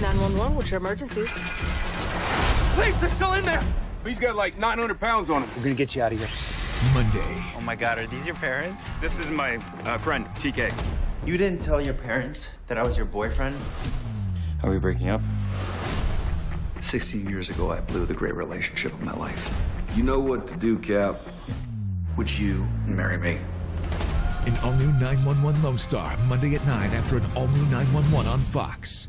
911, what's your emergency? Please, they're still in there. He's got like 900 pounds on him. We're gonna get you out of here. Monday. Oh my god, are these your parents? This is my uh, friend, TK. You didn't tell your parents that I was your boyfriend? Are we breaking up? 16 years ago, I blew the great relationship of my life. You know what to do, Cap. Would you marry me? An all new 911 Lone Star, Monday at 9 after an all new 911 on Fox.